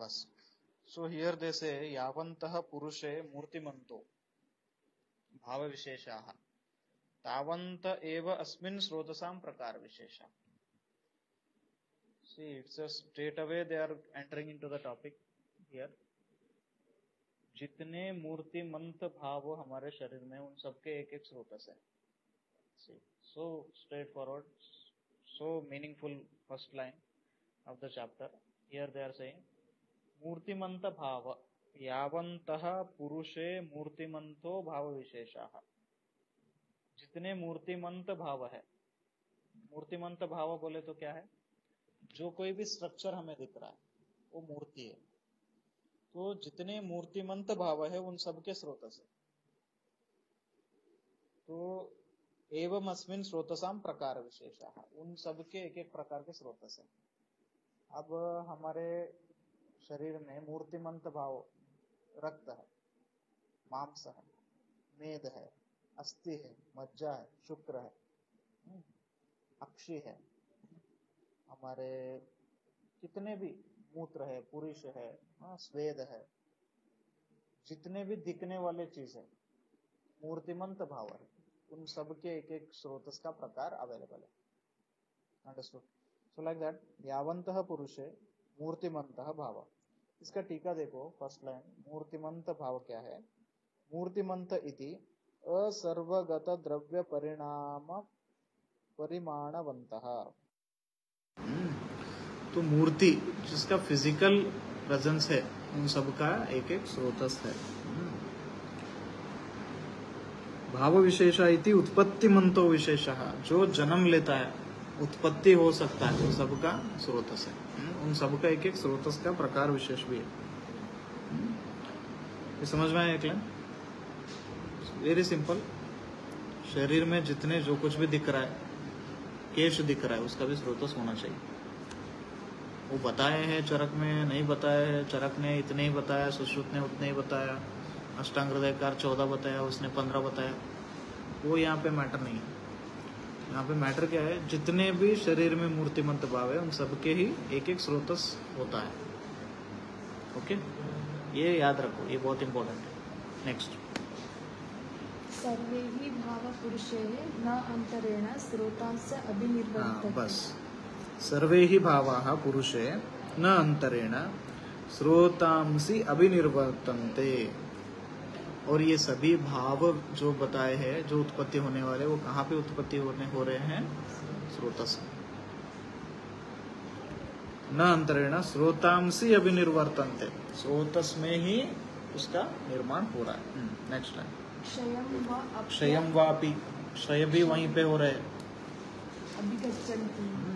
बस। So here they से पुरुषे मूर्तिमन्तो भाव विशेषाः एव अस्मिन् स्रोतसां प्रकार विशेषः see, it's a straight away they are entering into the topic here. जितने मूर्तिमंत भाव हमारे शरीर में, उन सबके एक एक स्रोतस है। See so straightforward, so meaningful first line of the chapter. Here they are saying मूर्तिमंत भाव यावंतः पुरुषे मूर्तिमंतो भाव विशेषाः जितने मूर्तिमंत भाव है, मूर्तिमंत भाव बोले तो क्या है? जो कोई भी स्ट्रक्चर हमें दिख रहा है, वो मूर्ति है। तो जितने मूर्तिमंत भाव है, उन सबके स्रोत से। तो एवं अस्मिन स्रोतसाम प्रकार विशेष। उन सबके एक एक प्रकार के स्रोत से अब हमारे शरीर में मूर्तिमंत भाव रक्त है मांस है मेद है अस्थि है मज्जा है शुक्र है हम्म, अक्षी है। हमारे कितने भी मूत्र है पुरुष है हाँ, स्वेद है जितने भी दिखने वाले चीज़ है मूर्तिमंत भाव है। उन सबके एक एक स्रोतस का प्रकार अवेलेबल है। अंडरस्टूड सो लाइक दैट यावंत पुरुषे, मूर्तिमंत भाव। इसका टीका देखो फ़र्स्ट लाइन मूर्तिमंत भाव क्या है? मूर्तिमंत इति असर्वगत द्रव्य परिणाम परिमाणवंतः। तो मूर्ति जिसका फ़िज़िकल प्रेजेंस है, उन सबका एक एक स्रोतस है। भाव विशेष उत्पत्ति मंतो विशेष। जो जन्म लेता है, उत्पत्ति हो सकता है वो सबका स्रोतस है। उन सबका एक एक स्रोतस का प्रकार विशेष भी है। ये समझ में आया लाइन वेरी सिंपल शरीर में जितने जो कुछ भी दिख रहा है, केश दिख रहा है, उसका भी स्रोतस होना चाहिए। वो बताए हैं चरक में, नहीं बताया है चरक ने, इतने ही बताया, सुश्रुत ने उतने ही बताया। अष्टांग हृदयकार चौदह बताया उसने पंद्रह बताया। वो यहाँ पे मैटर नहीं है। यहाँ पे मैटर क्या है? जितने भी शरीर में मूर्तिमंत भाव है उन सबके ही एक एक स्रोतस होता है। ओके? ये याद रखो ये बहुत इंपॉर्टेंट है। नेक्स्ट सर्वे ही भाव पुरुषे न अन्तरेण स्रोतांस हाँ, अभिनिर्वर्तते बस। सर्वे ही भावाः पुरुषे न अंतरेण स्रोतांसी अभिनिर्वर्तन्ते और ये सभी भाव जो बताए हैं जो उत्पत्ति होने वाले वो कहाँ पे उत्पत्ति होने हो रहे हैं? स्रोतस न अंतरेण स्रोतांसी अभिनिर्वर्तन्ते। स्रोतस में ही उसका निर्माण हो रहा है। नेक्स्ट लाइन क्षयं क्षयम वापी। क्षय भी वहीं पे हो रहे हैं। अभिगच्छन्ति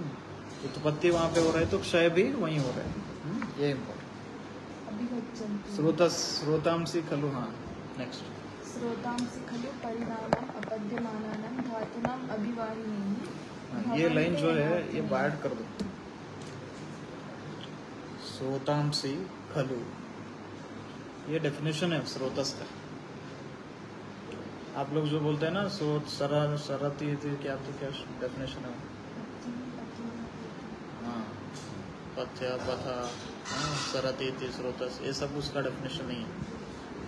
उत्पत्ति वहाँ पे हो रहा है तो क्षय भी वहीं हो रहे है। हम्म, ये इम्पोर्टेंट स्रोतस स्रोतांसी खलु हाँ। नेक्स्ट स्रोतांसि खलु परिणामम् अपद्यमानानां धातूनाम् अभिवाहिनीः ये लाइन जो है ये बायड कर दो। स्रोतांसी खलु ये डेफिनेशन है स्रोतस का आप लोग जो बोलते हैं ना स्रोत सरा सरती थी क्या तो क्या डेफिनेशन है? हाँ पथ्य पथा हाँ, सरती थी स्रोतस ये सब उसका डेफिनेशन नहीं है।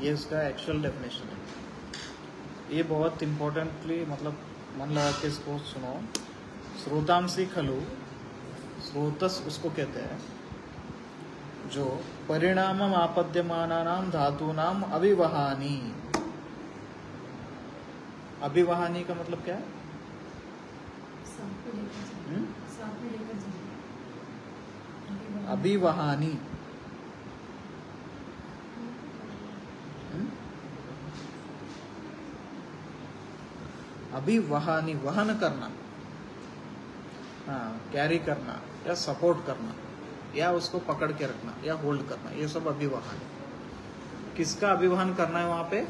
ये उसका एक्चुअल डेफिनेशन है। ये बहुत इम्पोर्टेंटली मतलब मन लगा के इसको सुनो। श्रोतांशी खलु। स्रोतस उसको कहते हैं जो परिणाम आपद्यमानानाम धातूनाम अभिवहानी अभिवहानी का मतलब क्या है? हम्म? अभिवहानी अभिवहानी, वहन करना। हाँ कैरी करना, या सपोर्ट करना, या उसको पकड़ के रखना, या होल्ड करना, ये सब अभिवहन। है किसका अभिवहन करना है वहाँ पे?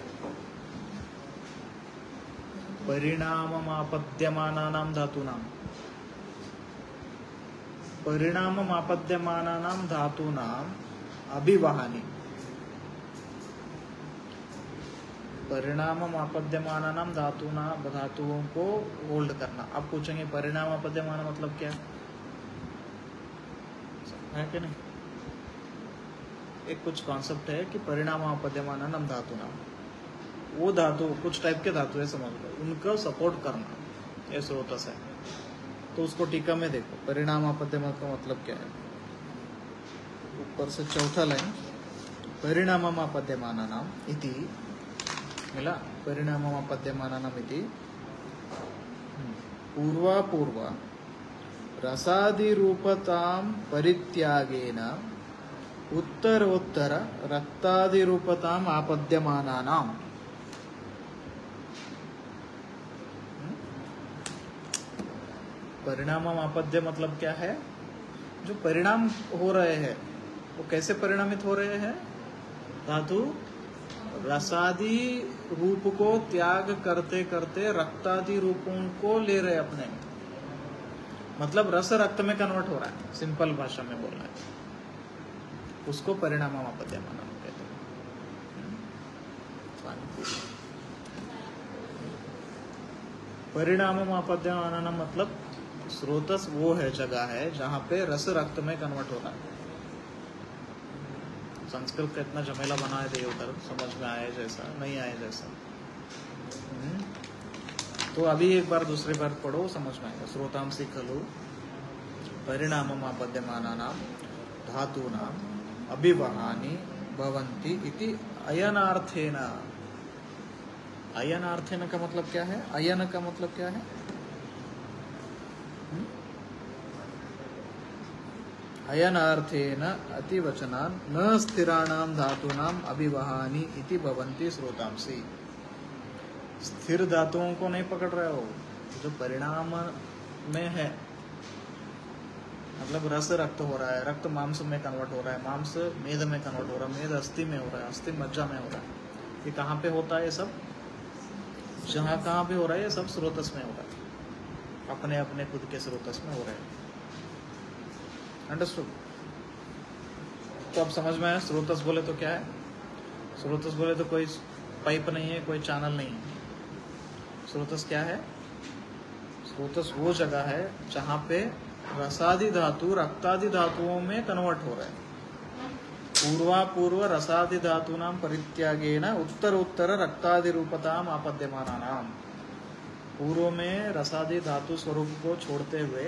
परिणाम आपद्यमान नाम धातु नाम परिणाम आपद्यमान नाम धातु नाम अभिवहानी। परिणाम आपद्यमान नाम धातु ना धातुओं को होल्ड करना। अब पूछेंगे परिणाम आपद्यमान मतलब क्या? है कि नहीं? एक कुछ कॉन्सेप्ट है कि परिणाम आपद्यमान नाम धातु नाम वो धातु, कुछ टाइप के धातु है, समझ लो। उनका सपोर्ट करना, ये स्रोतस है। तो उसको टीका में देखो परिणाम आपद्यमान का मतलब क्या है? ऊपर से चौथा लाइन परिणाम आपद्यमान नाम इति मिला परिणाम आपद्यमान नाम इति पूर्वा पूर्वा। रसादिरूपतां परित्यागेन उत्तरोत्तर रक्तादिरूपताम् आपद्यमानानाम्। परिणाम आपद्य मतलब क्या है? जो परिणाम हो रहे हैं, वो कैसे परिणामित हो रहे हैं? धातु रसादि रूप को त्याग करते करते रक्तादि रूपों को ले रहे अपने। मतलब रस रक्त में कन्वर्ट हो रहा है। सिंपल भाषा में बोल रहा है। उसको परिणाम हैं। परिणाम आपद्य माना मतलब स्रोतस वो है, जगह है, जहाँ पे रस रक्त में कन्वर्ट हो रहा है। संस्कृत का इतना झमेला बना है उधर, समझ में आए जैसा, नहीं आए जैसा। हम्म? तो अभी एक बार दूसरी बार पढ़ो, समझ में आएगा। श्रोतांसी खलु परिणाम आपद्यमाना नाम धातु नाम अभिवहानी भवंती इति अयनार्थेन। अयनार्थेन का मतलब क्या है? अयन का मतलब क्या है? अयनार्थेन अतिवचनान् न स्थिराणां धातूनाम् अभिवहानि इति भवन्ति श्रोतांसी। स्थिर धातुओं को नहीं पकड़ रहे हो, जो परिणाम में है। मतलब रस रक्त हो रहा है, रक्त मांस में कन्वर्ट हो रहा है, मांस मेद में कन्वर्ट हो रहा है, मेद अस्थि में हो रहा है, अस्थि मज्जा में हो रहा है। ये कहाँ पे होता है ये सब? जहाँ कहाँ पे हो रहा है ये सब स्रोतस में हो रहा है। अपने अपने खुद के स्रोतस में हो रहा है। अंडरस्टूड तो अब समझ में आया, स्रोतस बोले तो क्या है? स्रोतस बोले तो कोई पाइप नहीं है, कोई चैनल नहीं है। स्रोतस क्या है? स्रोतस वो जगह है जहाँ पे रसादि धातु रक्तादि धातुओं में कन्वर्ट हो रहे हैं। पूर्वा पूर्व रसादि धातु नाम परित्यागेन उत्तर उत्तर रक्तादि रूपताम आपद्यमाना पूर्व में रसादि धातु स्वरूप को छोड़ते हुए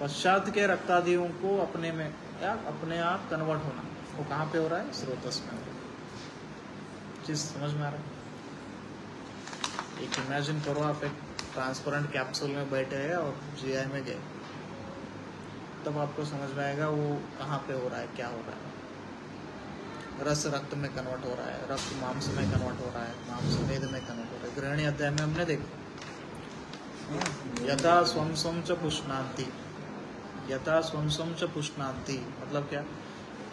पश्चात के रक्तादियों को अपने में, या अपने आप कन्वर्ट होना। वो कहाँ पे हो रहा है? स्रोतस में चीज़ समझ में आ रहा है? एक इमेजिन करो आप एक ट्रांसपेरेंट कैप्सूल में बैठे हैं और जीआई में गए। तब आपको समझ में आएगा वो कहाँ पे हो रहा है, क्या हो रहा है। रस रक्त में कन्वर्ट हो रहा है, रक्त मांस में कन्वर्ट हो रहा है, मांस मेद में कन्वर्ट हो रहा है। गृहणी अध्याय में हमने देखा। यथा स्वम स्वम च पुष्णांति यथा स्वम च पुष्णांति। मतलब क्या?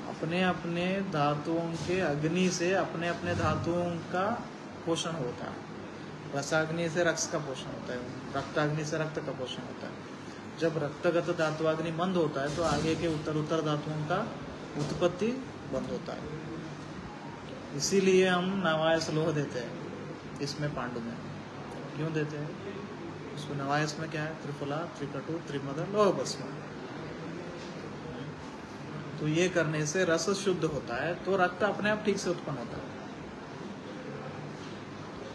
अपने अपने धातुओं के अग्नि से अपने अपने धातुओं का पोषण होता है। रसाग्नि से रक्त का पोषण होता है। रक्ताग्नि से रक्त का पोषण होता है। जब रक्तगत धातुअग्नि बंद होता है तो आगे के उत्तर उत्तर धातुओं का उत्पत्ति बंद होता है। इसीलिए हम नवायस लोह देते हैं इसमें पांडु में। क्यों देते हैं? उसको नवायस में क्या है? त्रिफला, त्रिकटु, त्रिमद, लोह भस्म तो ये करने से रस शुद्ध होता है तो रक्त अपने आप ठीक से उत्पन्न होता है।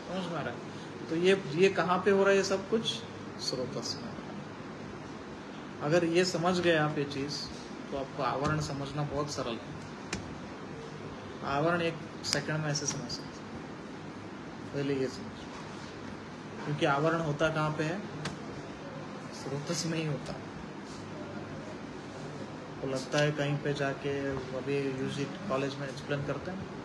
समझ में तो ये ये कहाँ पे हो रहा है ये सब कुछ? स्रोतस में। अगर ये समझ गए आप ये चीज़ तो आपको आवरण समझना बहुत सरल है। आवरण एक सेकंड में ऐसे समझ सकते पहले ये समझ। क्योंकि आवरण होता कहाँ पे है? स्रोतस में ही होता है। लगता है कहीं पे जाके अभी यूजी कॉलेज में एक्सप्लेन करते हैं?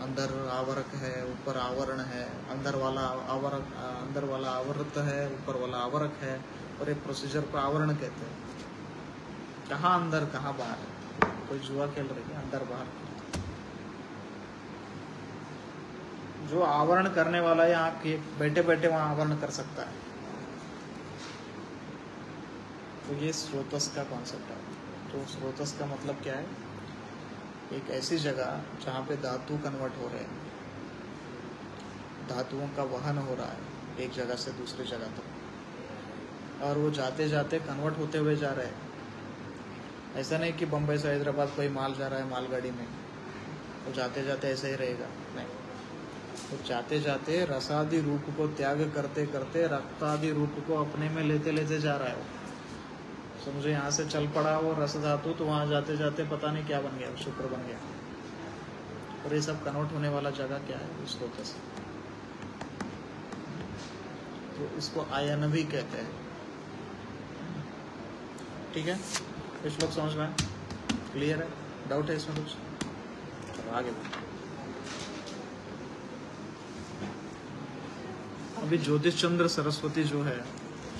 अंदर आवरक है, ऊपर आवरण है, अंदर वाला आवरक, अंदर वाला आवृत है, ऊपर वाला आवरक है, और एक प्रोसीजर को आवरण कहते हैं। कहाँ अंदर, कहाँ बाहर? कोई जुआ खेल रही है? अंदर, बाहर। जो आवरण करने वाला है, आप बैठे बैठे वहाँ आवरण कर सकता है। तो ये स्रोतस का कॉन्सेप्ट है। तो स्रोतस का मतलब क्या है? एक ऐसी जगह जहाँ पे धातु कन्वर्ट हो रहे हैं। धातुओं का वहन हो रहा है एक जगह से दूसरी जगह तक। और वो जाते जाते कन्वर्ट होते हुए जा रहे हैं। ऐसा नहीं कि बम्बई से हैदराबाद कोई माल जा रहा है मालगाड़ी में। वो जाते जाते ऐसे ही रहेगा। नहीं। तो जाते जाते रसादि रूप को त्याग करते करते रक्तादि रूप को अपने में लेते लेते जा रहा है समझो यहाँ से चल पड़ा वो रस धातु तो वहाँ जाते जाते पता नहीं क्या बन गया, शुक्र बन गया। और ये सब कन्वर्ट होने वाला जगह क्या है उस स्रोत से तो इसको आयन भी कहते हैं। ठीक है? कुछ लोग समझ में क्लियर है? डाउट है इसमें कुछ? चलो आगे अभी ज्योतिष चंद्र सरस्वती जो है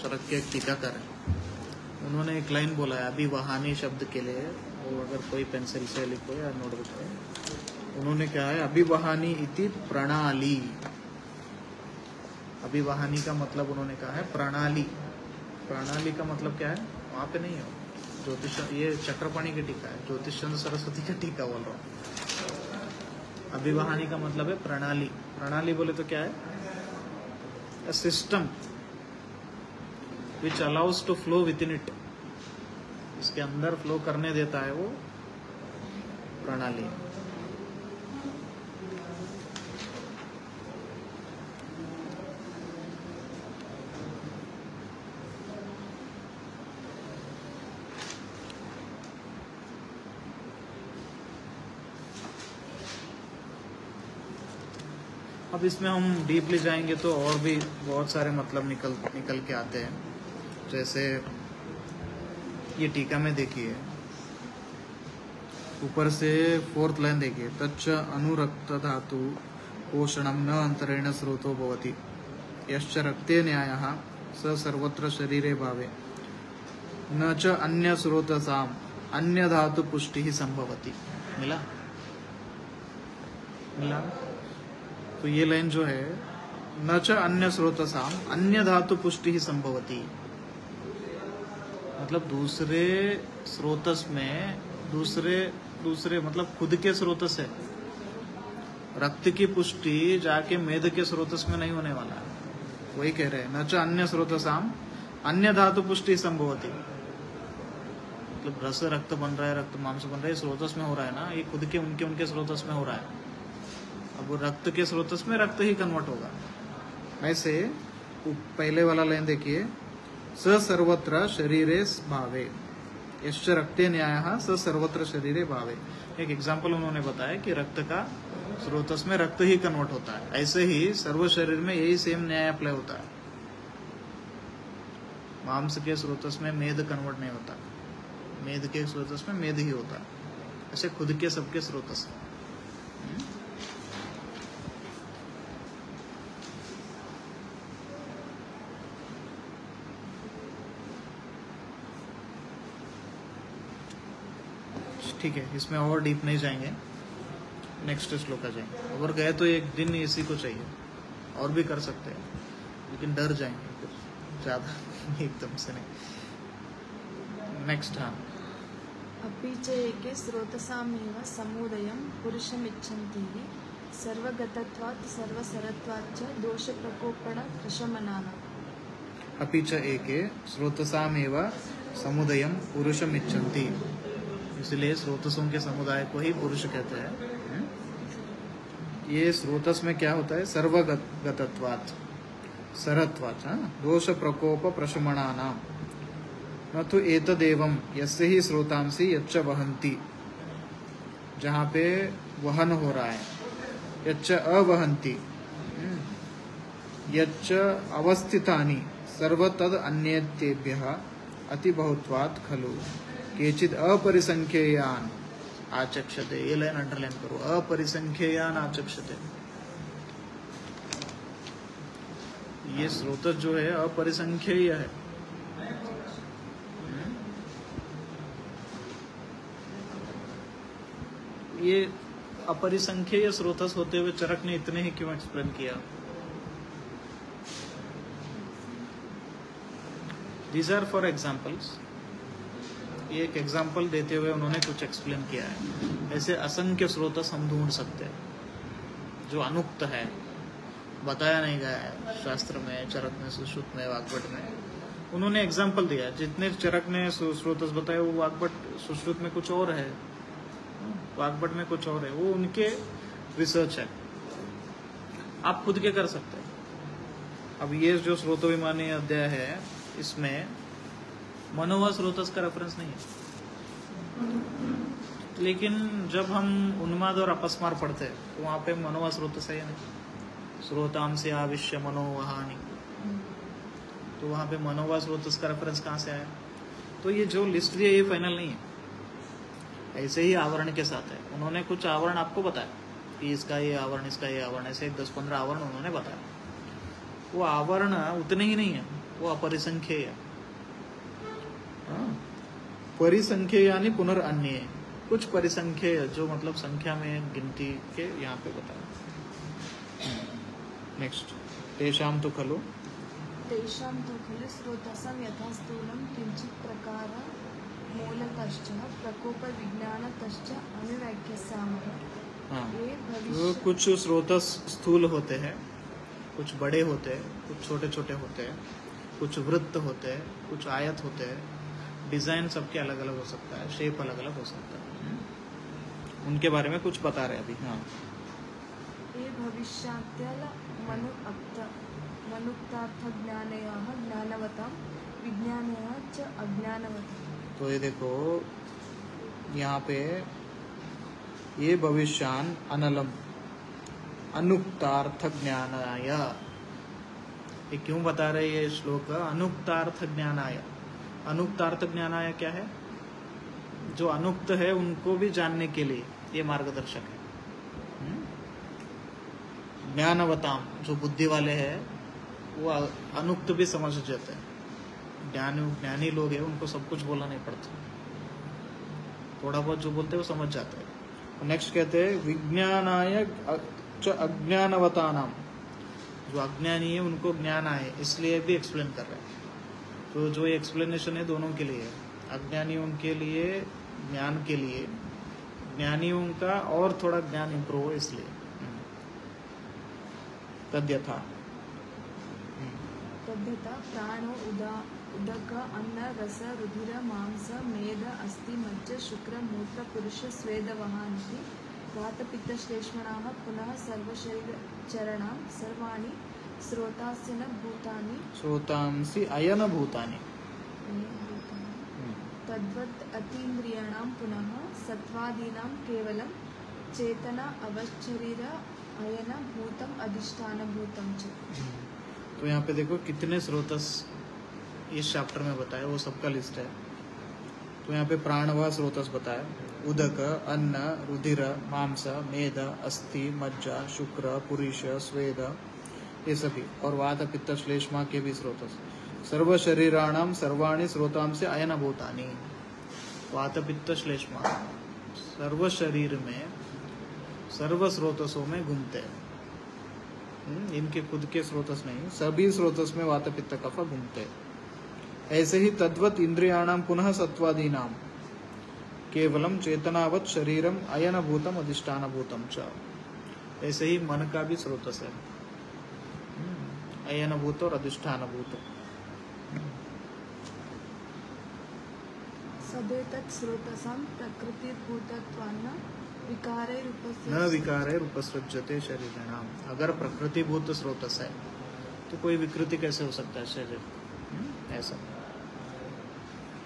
सड़क के टीकाकर है। उन्होंने एक लाइन बोला है, अभी वहानी शब्द के लिए, वो अगर कोई पेंसिल से लिखो या नोटबुक पे उन्होंने कहा है, अभी वहानी इति प्रणाली। अभी वहानी का मतलब उन्होंने कहा है, प्रणाली। प्रणाली का मतलब क्या है? वहाँ पे नहीं हो। ज्योतिष, ये चक्रपाणी की टीका है, ज्योतिष चंद्र सरस्वती का टीका बोल रहा हूँ। अभिवाहनी का मतलब है प्रणाली। प्रणाली बोले तो क्या है? System which allows to flow within it इसके अंदर फ्लो करने देता है वो प्रणाली। अब इसमें हम डीपली जाएँगे तो और भी बहुत सारे मतलब निकल निकल के आते हैं। जैसे ये टीका में देखिए। ऊपर से फोर्थ लाइन देखिए। तच्च अनुरक्त धातु पोषणम न अंतरेण स्रोतो भवति। यश्च रक्ते न्याय स सर्वत्र शरीरे भावे। न च अन्य स्रोतसाम, अन्य धातु पुष्टि ही संभवती। मिला? मिला? तो ये लाइन जो है, न च अन्य स्रोतसाम, अन्य धातु पुष्टि ही संभवती। मतलब दूसरे स्रोतस में, दूसरे दूसरे मतलब खुद के स्रोतस है। रक्त की पुष्टि जाके मेद के स्रोतस में नहीं होने वाला है। वही कह रहे हैं, न अन्य स्रोतसाम, अन्य धातु पुष्टि संभवती। मतलब रस, रक्त बन रहा है, रक्त मांस बन रहा है स्रोतस में हो रहा है ना, ये खुद के, उनके उनके स्रोतस में हो रहा है। अब वो रक्त के स्रोतस में रक्त ही कन्वर्ट होगा। ऐसे पहले वाला लाइन देखिए स सर्वत्र शरीरे भावे यश्च रक्ते न्याय स सर्वत्र शरीरे भावे। एक एग्ज़ाम्पल उन्होंने बताया कि रक्त का स्रोतस में रक्त ही कन्वर्ट होता है। ऐसे ही सर्व शरीर में यही सेम न्याय अप्लाई होता है। मांस के स्रोतस में मेद कन्वर्ट नहीं होता। मेद के स्रोतस में मेद ही होता है। ऐसे खुद के सबके स्रोतस। ठीक है इसमें और डीप नहीं जाएँगे। नेक्स्ट श्लोक आ जाएँगे। अगर गए तो एक दिन इसी को चाहिए। और भी कर सकते हैं लेकिन डर जाएँगे ज़्यादा एकदम से नहीं। नेक्स्ट हाँ। अपि च एके स्रोतसामेव समुदयं पुरुषमिच्छन्ति सर्वगतत्वात् सर्वसरत्वात् च दोषप्रकोपणप्रशमनानाम् अपि च एके स्रोतसामेव समुदयम पुरुषम इच्छन्ति। इसलिए स्रोतसों के समुदाय को ही पुरुष कहते हैं? ये स्रोतस में क्या होता है सर्वगतत्वात् सरत्वात् हाँ? दोष प्रकोप प्रशमणानाम न तो एतदेवम यस्य ही स्रोतांसी यच्च वहंती जहाँ पे वहन हो रहा है, यच्च अवहंती? यच्च अवस्थितानि सर्वतद अन्येभ्यः अति बहुत्वात् खलु केचिद अपरिसंख्ययान आचक्षते। ये लाइन अंडरलाइन करो। अपरिसंख्ययान आचक्षते। ये स्रोत जो है, अपरिसंख्यय है। ये अपरिसंख्यय स्रोतस होते हुए चरक ने इतने ही क्यों एक्सप्लेन किया? दीज आर फॉर एग्जाम्पल्स ये एक एग्ज़ाम्पल देते हुए उन्होंने कुछ एक्सप्लेन किया है। ऐसे असंख्य स्रोतस हम ढूंढ सकते हैं, जो अनुक्त है। बताया नहीं गया है, शास्त्र में, चरक में, सुश्रुत में वाग्भट में। उन्होंने एग्ज़ाम्पल दिया जितने चरक ने स्रोतस बताए, वो वाग्भट सुश्रुत में कुछ और है। वाग्भट में कुछ और है, वो उनके रिसर्च है। आप खुद के कर सकते हैं। अब ये जो स्रोतोभिमानी अध्याय है, इसमें मनोवा स्रोतस का रेफरेंस नहीं है। लेकिन जब हम उन्माद और अपस्मार पढ़ते हैं तो वहाँ पे मनोवा स्रोतस है या नहीं? स्रोताम से आविश्य मनोवहानी। तो वहाँ पे मनोवा स्रोतस का रेफरेंस कहाँ से आया? तो ये जो लिस्ट दिया, ये फाइनल नहीं है। ऐसे ही आवरण के साथ है। उन्होंने कुछ आवरण आपको बताया। कि इसका ये आवरण, इसका ये आवरण, ऐसे दस पंद्रह आवरण उन्होंने बताया वो आवरण उतने ही नहीं है, वो अपरिसंख्य है हाँ। परिसंख्य यानी पुनर्न्य कुछ परिसंख्य जो मतलब संख्या में गिनती के यहाँ पे बताया नेक्स्ट तेषाम तो खलु। तेषां तु खलु। स्रोतसं यथा स्थूलं किञ्चित् प्रकार मूलतश्च प्रकोपविज्ञानतश्च अनुव्याख्यास्यामः हाँ। ये तो कुछ स्रोतस स्थूल होते हैं कुछ बड़े होते हैं कुछ छोटे छोटे होते हैं कुछ वृत्त होते हैं कुछ आयत होते हैं। डिज़ाइन सबके अलग अलग हो सकता है शेप अलग अलग हो सकता है। उनके बारे में कुछ बता रहे हैं अभी हाँ। मनु विज्ञानयः च अज्ञानवताम् तो ये देखो यहाँ पे ये भविष्यान अनलम अनुक्तार्थ ज्ञानाय। ये क्यों बता रहे ये श्लोक? अनुक्तार्थ ज्ञानाय। अनुक्तार्थ आया क्या है? जो अनुक्त है, उनको भी जानने के लिए ये मार्गदर्शक है। हम्म? ज्ञानवताम, जो बुद्धि वाले हैं, वो अनुक्त भी समझ जाते हैं। ज्ञान, ज्ञानी लोग हैं, उनको सब कुछ बोलना नहीं पड़ता। थोड़ा बहुत जो बोलते हैं, वो समझ जाते हैं। नेक्स्ट कहते हैं, विज्ञानाय अज्ञानवता नाम जो अज्ञानी है, उनको ज्ञान आए, इसलिए भी एक्सप्लेन कर रहे हैं। तो जो एक्सप्लेनेशन है दोनों के लिए अज्ञानियों के लिए, ज्ञान के लिए ज्ञानियों का और थोड़ा ज्ञान इम्प्रूव हो इसलिए। तद्यथा। तद्यथा प्राणो उदा, उदक, अन्न, रस, रुधिर, मांस, मेद, अस्थि, मज्ज, शुक्र, मूत्र, पुरुष स्वेदवहानिति वातपित्तश्लेष्मणाः पुनः सर्वशरीरचरणां सर्वाणि स्रोतास्य न भूतानि। श्रोतांसि अयन भूतानि। तद्वत् अतीन्द्रियाणां पुनः सत्त्वादीनां केवलं चेतना अयन भूतम् अधिष्ठानभूतं च। तो यहाँ पे देखो कितने स्रोतस इस चैप्टर में बताया वो सबका लिस्ट है। तो यहाँ पे प्राणवा स्रोतस बताया उदक अन्न रुधिर मांस मेद अस्थि मज्जा शुक्र पुरुष स्वेद ये सभी। और वात पित्त श्लेष्मा के भी स्रोत सर्व शरीराणाम सर्वाणी स्रोताम से अयन भूतानी। वात पित्त श्लेष्मा सर्व शरीर में सर्व स्रोतसों में घूमते हैं। हम्म, इनके खुद के स्रोतस नहीं सभी स्रोतस में वात पित्त कफ घूमते। ऐसे ही तद्वत इंद्रियाणाम पुनः सत्वादी नाम केवलम चेतनावत शरीरम अयन भूतम अधिष्ठान भूतम च। ऐसे ही मन का भी स्रोतस है। हम्म, अयन भूत और अधिष्ठान भूत सदेतत् स्रोतसां प्रकृतिभूतत्वान्न न विकार उपसृजते शरीर नाम अगर प्रकृति भूत स्रोतस है तो कोई विकृति कैसे हो सकता है शरीर? हम्म, ऐसा।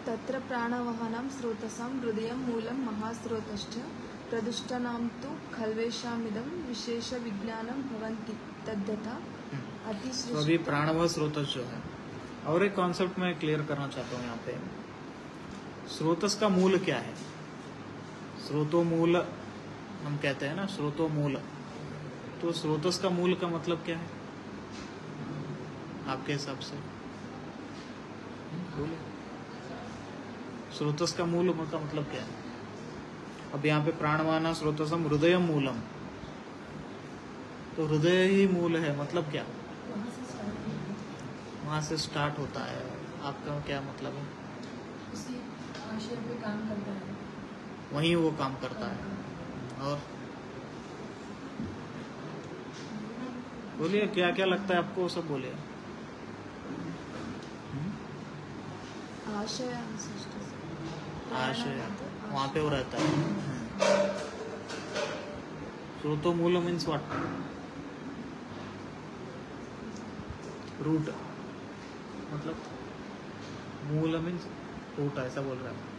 तत्र प्राणवहनं स्रोतसां हृदयं मूलं महास्रोतश्च। प्रदुष्टानां तु खल्वेषामिदं विशेषविज्ञानं भवन्ति तद्यथा। तो अभी अतिसृष्ट प्राणव स्रोतस जो है, और एक कॉन्सेप्ट मैं क्लियर करना चाहता हूँ यहाँ पे। स्रोतस का मूल क्या है? स्रोतो मूल हम कहते हैं ना स्रोतो मूल तो स्रोतस का मूल का मतलब क्या है? आपके हिसाब से। स्रोतस का मूल का मतलब क्या है? अब यहाँ पे प्राणवाना स्रोतसम हृदय मूलम तो हृदय ही मूल है मतलब क्या? वहाँ से स्टार्ट होता है। आपका क्या मतलब है? उसी आशय पे काम करता है। वहीं वो काम करता है। और? बोलिए क्या क्या लगता है आपको? वो सब बोलिए। आशय आशय वहाँ पे वो रहता है। स्रोतो मूल मीन्स व्हाट रूट मतलब मूल मीन्स रूट ऐसा बोल रहा है।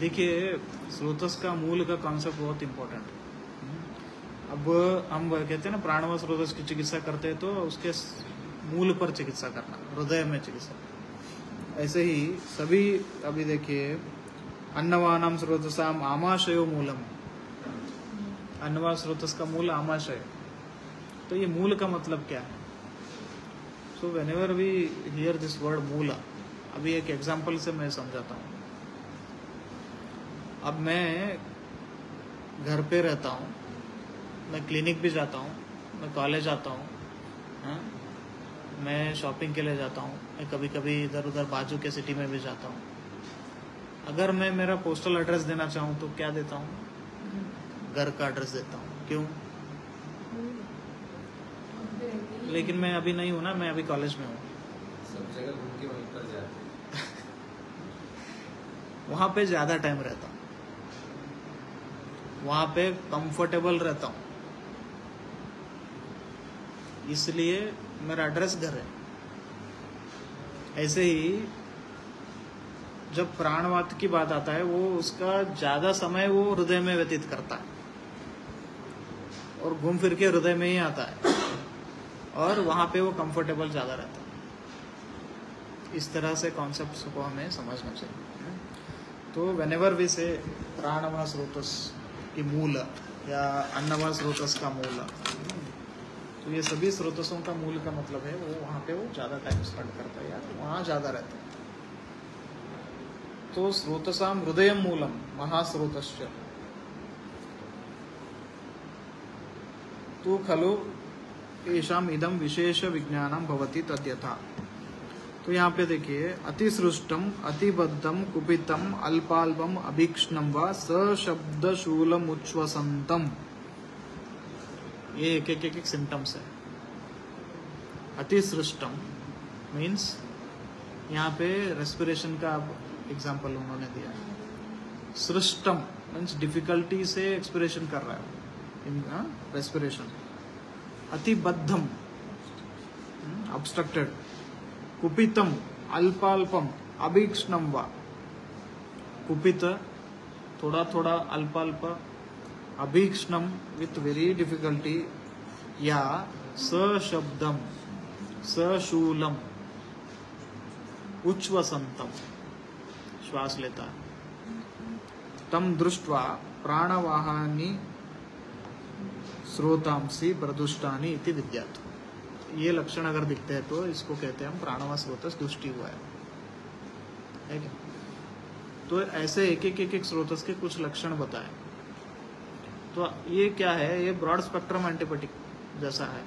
देखिए, स्रोतस का मूल का कॉन्सेप्ट बहुत इंपॉर्टेंट है। अब हम कहते हैं ना प्राणव स्रोतस की चिकित्सा करते हैं तो उसके मूल पर चिकित्सा करना, हृदय में चिकित्सा। ऐसे ही सभी, अभी देखिए अन्नवानाम स्रोतसाम आमाशयो मूलम। अन्नवा स्रोतस का मूल आमाशय। तो ये मूल का मतलब क्या है? So whenever we hear this word मूला अभी एक एग्ज़ाम्पल से मैं समझाता हूँ। अब मैं घर पे रहता हूँ मैं क्लिनिक भी जाता हूँ मैं कॉलेज आता हूँ हाँ? मैं शॉपिंग के लिए जाता हूँ मैं कभी कभी इधर उधर बाजू के सिटी में भी जाता हूँ। अगर मैं मेरा पोस्टल एड्रेस देना चाहूँ तो क्या देता हूँ? घर का एड्रेस देता हूँ। क्यों? लेकिन मैं अभी नहीं हूँ ना मैं अभी कॉलेज में हूँ। सब जगह घूम के वहीं पर जाते वहाँ पे ज़्यादा टाइम रहता हूँ। वहाँ पे कंफर्टेबल रहता हूँ। इसलिए मेरा एड्रेस घर है। ऐसे ही जब प्राणवात की बात आता है वो उसका ज़्यादा समय वो हृदय में व्यतीत करता है और घूम फिर के हृदय में ही आता है। और वहाँ पे वो कंफर्टेबल ज़्यादा रहता है। इस तरह से कॉन्सेप्ट को हमें समझना चाहिए तो वेन एवर वी से प्राणवा स्रोतस की मूल, या अन्नवा स्रोतस का मूल तो ये सभी स्रोतसों का मूल का मतलब है, वो वहाँ पे वो ज़्यादा टाइम स्पेंड करता है, या वहाँ ज़्यादा रहता है। तो स्रोतसाम हृदय मूलम, महास्रोतश्च। तो खलु येषाम इदम विशेष विज्ञानम भवति तद्यथा। तो यहाँ पे देखिए अतिसृष्टम अतिबद्धम कुपितम अल्पाल्पम अभीक्ष्णम व सशब्द शूलम उच्छ्वसंतम ये एक एक एक, सिम्टम्स है। अतिसृष्टम मीन्स यहाँ पे रेस्पिरेशन का एग्ज़ाम्पल उन्होंने दिया सृष्टम मीन्स डिफिकल्टी से एक्सप्रेशन कर रहा है। रेस्पिरेशन अतिबद्धम। obstructed कुपितम, अल्पाल्पम, अभीक्ष्णम व। कुपित थोड़ा थोड़ा अल्पाल्प, अभीक्ष्णम विथ वेरी डिफिकल्टी या सशब्दम, सशूलम उच्छ्वसंतम श्वास लेता। तम दृष्ट्वा प्राणवाहानी स्रोतांसी प्रदुष्टानी इति विद्यात। ये लक्षण अगर दिखते हैं तो इसको कहते हैं हम प्राणवा स्रोतस दुष्टि हुआ है। है क्या? तो ऐसे एक एक एक एक स्रोतस के कुछ लक्षण बताए। तो ये क्या है? ये ब्रॉड स्पेक्ट्रम एंटीबायोटिक जैसा है,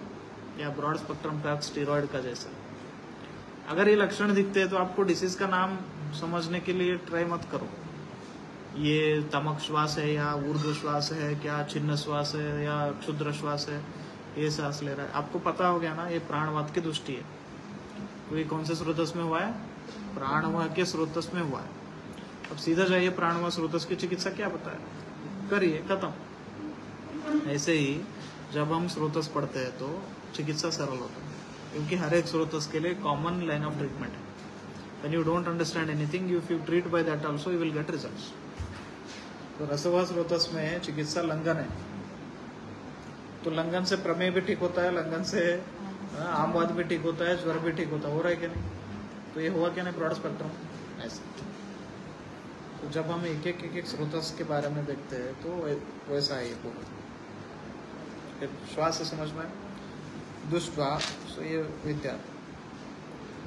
या ब्रॉड स्पेक्ट्रम ड्रग स्टीरॉयड का जैसा। अगर ये लक्षण दिखते हैं तो आपको डिसीज का नाम समझने के लिए ट्राई मत करो। ये तमक श्वास है या ऊर्ध्व श्वास है, क्या छिन्न श्वास है या क्षुद्र श्वास है, ये सांस ले रहा है। आपको पता हो गया ना, ये प्राणवाद की दृष्टि है। तो ये कौन से स्रोतस में हुआ है? प्राणवाह के स्रोतस में हुआ है। अब सीधा जाइए प्राणवाह स्रोतस की चिकित्सा क्या बताया करिए, खत्म। ऐसे ही जब हम स्रोतस पढ़ते हैं तो चिकित्सा सरल होता है, क्योंकि हर एक स्रोतस के लिए कॉमन लाइन ऑफ़ ट्रीटमेंट है। When you don't understand anything, if you treat by that also, you will get results तो रसवा स्रोतस में चिकित्सा लंघन है। तो लंघन से प्रमेय भी ठीक होता है लंघन से हाँ, आमवाद भी ठीक होता है ज्वर भी ठीक होता है। हो रहा है क्या नहीं? तो ये हुआ क्या नहीं? Broad spectrum. ऐसा। तो जब हम एक एक एक एक स्रोतस के बारे में देखते हैं तो वैसा है ये पूरा श्वास से समझ में दुष्वा सो ये विद्या।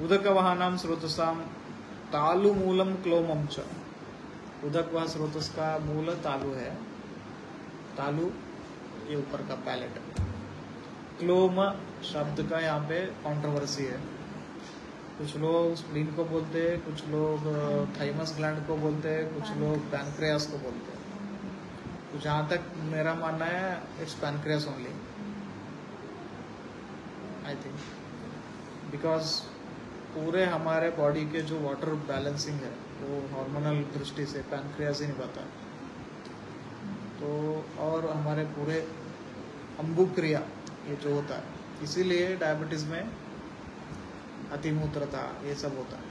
उदक वाहनाम स्रोतसाम तालु मूलम क्लोमम च। उदक वह स्रोतस का मूल तालु है। तालु ये ऊपर का पैलेट क्लोम शब्द का यहाँ पे कंट्रोवर्सी है। कुछ लोग स्प्लीन को बोलते हैं, कुछ लोग थाइमस ग्लैंड को बोलते हैं, कुछ लोग पैनक्रियास को बोलते हैं। तो जहाँ तक मेरा मानना है it's pancreas only I think because पूरे हमारे बॉडी के जो वाटर बैलेंसिंग है, वो हार्मोनल दृष्टि से पैनक्रियाज ही निभाता है। तो और हमारे पूरे अम्बुक्रिया, ये जो होता है, इसीलिए डायबिटीज़ में अतिमूत्रता, ये सब होता है।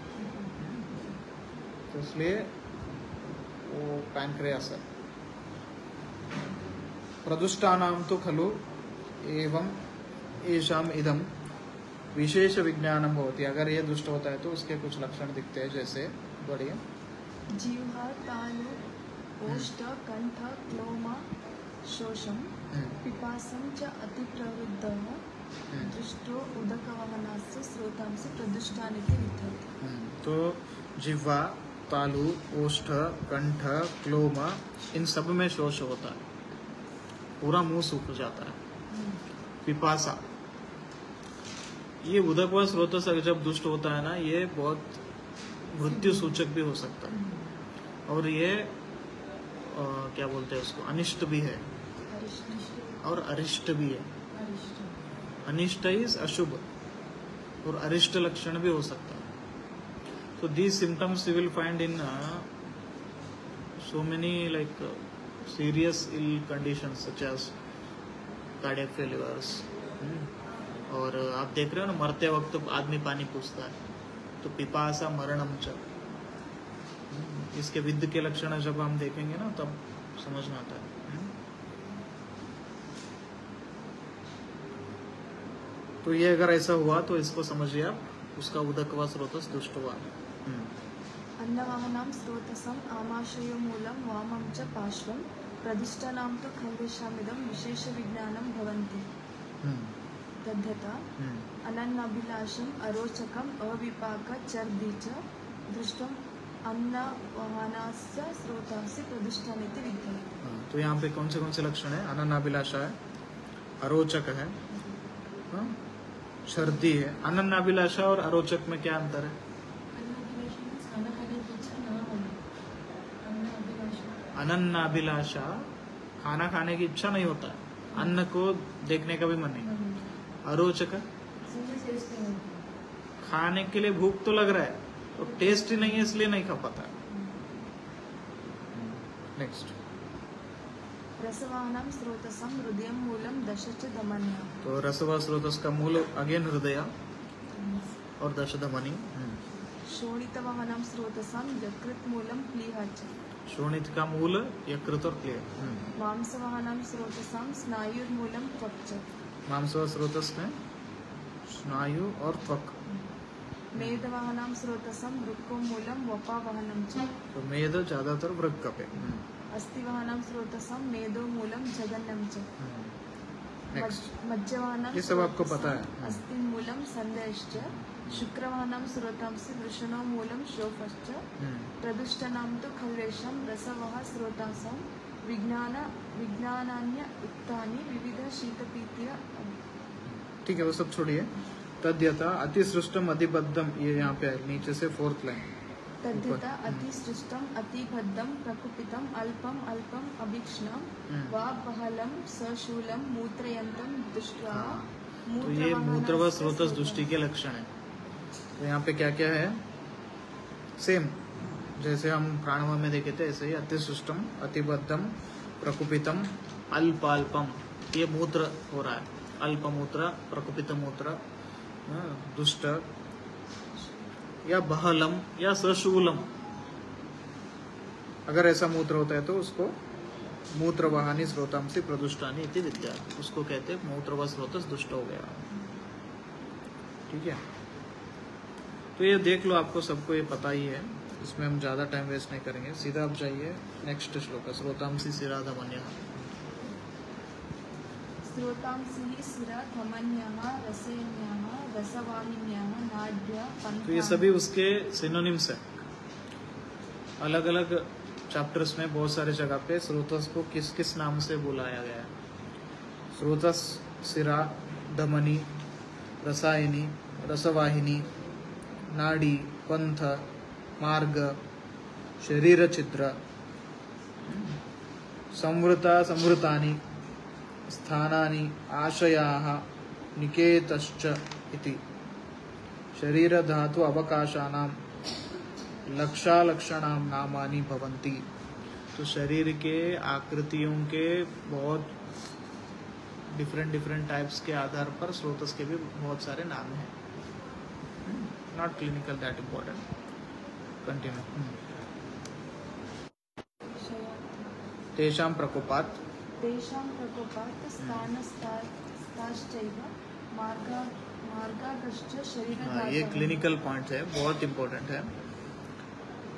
तो इसलिए वो पैनक्रियास है। प्रदुष्टानां तो खलु, एवं येषाम इदम। विशेष विज्ञानम होती अगर ये दुष्ट होता है तो उसके कुछ लक्षण दिखते हैं जैसे बढ़िया। जीवा तालु ओष्ठ कंठ क्लोम शोषम हम्म, च अतिप्रवृद्धः हम्म, दृष्टो उदकवहनस्य स्रोतांसि प्रदुष्टानिति विद्धति हम्म। तो जिह्वा तालु ओष्ठ कंठ क्लोम इन सब में शोष होता है। पूरा मुँह सूख जाता है। पिपासा। ये उदक व स्रोत जब दुष्ट होता है ना ये बहुत मृत्यु सूचक भी हो सकता है। और ये अ, क्या बोलते हैं उसको अनिष्ट भी है। और अरिष्ट भी है। अनिष्ट इज़ अशुभ। और अरिष्ट लक्षण भी हो सकता है। So these find in uh, so many like uh, serious ill conditions such as cardiac failures hmm? आप देख रहे हो ना मरते वक्त तो आदमी पानी पूछता है तो पिपासा मरणम च Hmm? इसके विद्ध के लक्षण जब हम देखेंगे ना तब समझ में आता है hmm? तो ये अगर ऐसा हुआ तो इसको समझिए आप उसका उदक व स्रोतस दुष्ट हुआ हम्म। अन्नवाहनां स्रोतसम् आमाशयमूलं वामं च पार्श्वं प्रदिष्टानां तु खल्वेषामिदं विशेषविज्ञानं भवन्ति हम्म। अनन्नाभिलाषम् अविपाक चर्दी च दृष्टम् अन्नवाहनास्य स्रोतांसि प्रदिष्टानिति विद्यते। हाँ, तो यहाँ पे कौन से कौन से लक्षण है? अनन्नाभिलाषा है अरोचक है हाँ, सर्दी है। अनन्नाभिलाषा और अरोचक में क्या अंतर है? अनन्नाभिलाषा खाना खाने की इच्छा नहीं होता। अन्न को देखने का भी मन नहीं अरोचक खाने के लिए भूख तो लग रहा है तो टेस्ट ही नहीं है इसलिए नहीं खा पाता नेक्स्ट हृदयं तो रसवा स्रोतस का मूल अगेन हृदय और दश च शोणित का मूल यकृत और क्लियर मांसवाहनां स्रोतसं स्नायुर्मूलं त्वक् च मांसवा स्रोतस में स्नायु और त्वक। मेदवाहनां स्रोतसं वृक्कोमूलं वपावहनं च। तो मेद ज़्यादातर वृक्क पे। अस्थिवाहनां स्रोतसं मेदोमूलं जगन्नं च। नेक्स्ट मज्ज- मज्जवाहनां ये सब आपको पता है। अस्थिमूलं सन्देश्च शुक्रवाहनां स्रोतांसि वृषणोमूलं शोफश्च। प्रदुष्टनां तु रसवः विज्ञान विज्ञानान्य उक्तानि विविध शीतपीत्य ठीक है वो सब छोड़िए। तद्यथा अतिसृष्टम अधिबद्धम ये यहाँ पे है नीचे से फोर्थ लाइन तद्धिता अतिसृष्टम् अतिबद्धं प्रकुपितम् अल्पम् अल्पम् अभीक्ष्णं हम्म। वा बहलं सशूलं मूत्रयन्तं दृष्ट्वा हाँ। तो ये मूत्र व स्रोतस दृष्टि के लक्षण है। तो यहाँ पे क्या क्या है? सेम जैसे हम प्राणव में देखे थे ऐसे ही अतिसृष्टम अतिबद्धम प्रकुपितम अल्पाल्पम ये मूत्र हो रहा है। अल्पमूत्र प्रकुपित मूत्र हाँ, दुष्ट या बहलम या सशूलम। अगर ऐसा मूत्र होता है तो उसको मूत्र वाहनी स्रोतम से प्रदुष्टानी इति विद्या। उसको कहते हैं मूत्र व स्रोत दुष्ट हो गया। ठीक है? तो ये देख लो आपको सबको ये पता ही है। इसमें हम ज़्यादा टाइम वेस्ट नहीं करेंगे। सीधा आप जाइए नेक्स्ट श्लोक स्रोतांसी सिराधमन्य। तो ये सभी उसके सिनोनिम्स है। अलग अलग चैप्टर्स में बहुत सारे जगह पे स्रोतस को किस किस नाम से बुलाया गया है। स्रोतस सिरा धमनी रसायनी रसवाहिनी नाड़ी पंथ मार्ग शरीर छिद्र संवृता, संवृतानि आशयाः इति। शरीर धातु अवकाशानाम लक्षालक्षणाम नामानि भवन्ति। तो शरीर के, आकृतियों के बहुत डिफरेंट डिफरेंट टाइप्स के आधार पर स्रोतस के भी बहुत सारे नाम हैं। Not clinical that important continue तेषां प्रकोपात्? तेषां प्रकोपात् स्थानस्ताश्चैव मार्गा मार्गागश्च हाँ, ये क्लिनिकल पॉइंट है बहुत इम्पोर्टेंट है।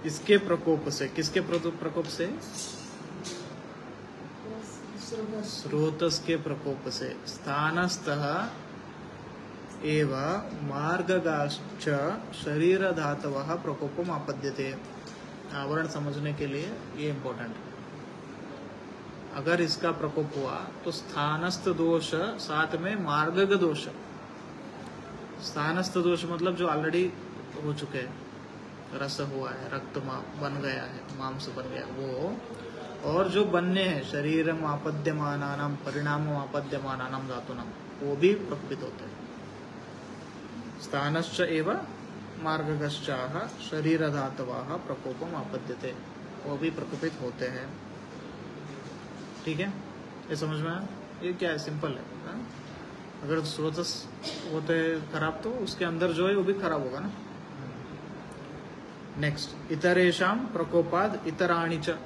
इसके प्रकोप से किसके प्रकोप से? स्रोतस के प्रकोप से। स्थानस्थः एव मार्गगाश्च शरीर धातव प्रकोपम आपद्यते। आवरण समझने के लिए ये इम्पोर्टेंट अगर इसका प्रकोप हुआ तो स्थानस्थ दोष साथ में मार्गग दोष। स्थानस्थ दोष मतलब जो ऑलरेडी हो चुके रस हुआ है, रक्त बन गया है, मांस बन गया, वो। और जो बनने हैं शरीर आपद्यमान परिणाम आपद्यमान धातुनम वो भी प्रकोपित होते हैं। स्थानश्च एव मार्गगश्चाह शरीर धातवाह प्रकोपम आपद्यते। वो भी प्रकोपित होते हैं। ठीक है? ये समझ में ये क्या है? सिंपल है हाँ? अगर स्रोतस होते खराब तो उसके अंदर जो है वो भी खराब होगा ना? नेक्स्ट इतरेशा प्रकोपाद इतराणी च।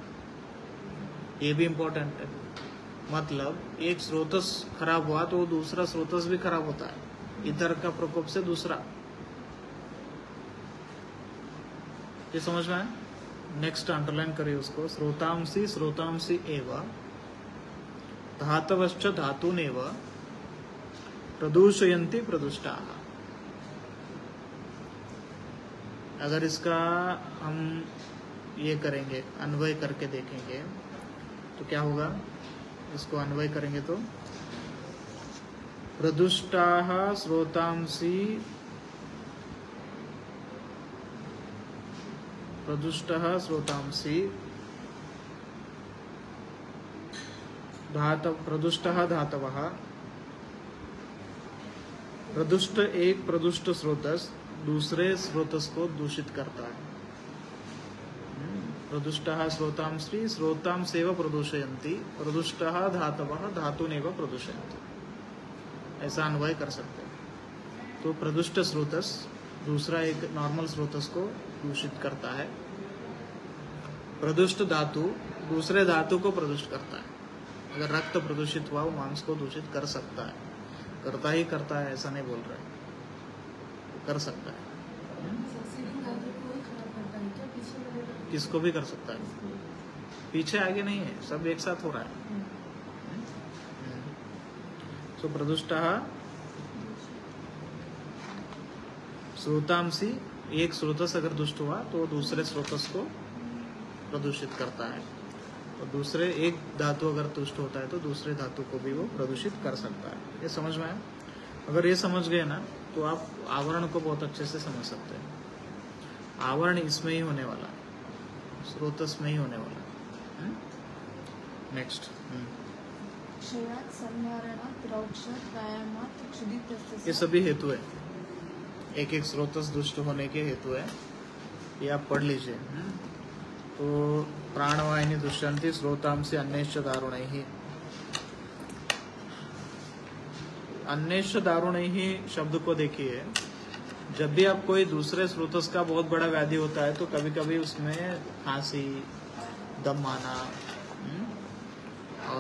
ये भी इम्पोर्टेंट है। मतलब एक स्रोतस खराब हुआ तो दूसरा स्रोतस भी खराब होता है। इतर का प्रकोप से दूसरा। ये समझ में नेक्स्ट अंडरलाइन करिए उसको। स्रोतांसी स्रोतांसी एवं, धातवश्च धातुनेव प्रदूषयन्ति प्रदुष्टा। अगर इसका हम ये करेंगे, अन्वय करके देखेंगे तो क्या होगा? इसको अन्वय करेंगे तो प्रदुष्टा स्रोतांसी प्रदुष्ट स्रोतांसी धात प्रदुष्ट धातव। प्रदुष्ट एक प्रदुष्ट स्रोतस, दूसरे स्रोतस को दूषित करता है। प्रदुष्ट स्रोतांसी, स्रोतांसेव प्रदूषयन्ति, प्रदुष्ट धातव धातुनेव प्रदूषयन्ति। ऐसा अन्वय कर सकते हैं। तो प्रदुष्ट स्रोतस दूसरा एक नॉर्मल स्रोतस को दूषित करता है। प्रदुष्ट धातु दूसरे धातु को प्रदुष्ट करता है। अगर रक्त प्रदूषित हुआ, वो मांस को दूषित कर सकता है। करता ही करता है, ऐसा नहीं बोल रहे कर सकता है। किसको भी कर सकता है। पीछे आगे नहीं है, सब एक साथ हो रहा है। सो प्रदुष्ट स्रोतांसी एक स्रोतस अगर दुष्ट हुआ तो दूसरे स्रोतस को प्रदूषित करता है। और दूसरे एक धातु अगर तुष्ट होता है तो दूसरे धातु को भी वो प्रदूषित कर सकता है। ये समझ में आया? अगर ये समझ गए ना तो आप आवरण को बहुत अच्छे से समझ सकते हैं। आवरण इसमें ही होने वाला स्रोतस में ही होने वाला नेक्स्ट ये सभी हेतु है एक एक स्रोतस दुष्ट होने के हेतु है ये आप पढ़ लीजिए? तो प्राणवाहिनी दुष्यंती स्रोताम से अन्यश्च दारुण ही अन्यश्च दारुण ही शब्द को देखिए जब भी आप कोई दूसरे स्रोतस का बहुत बड़ा व्याधि होता है तो कभी कभी उसमें खांसी, दम आना?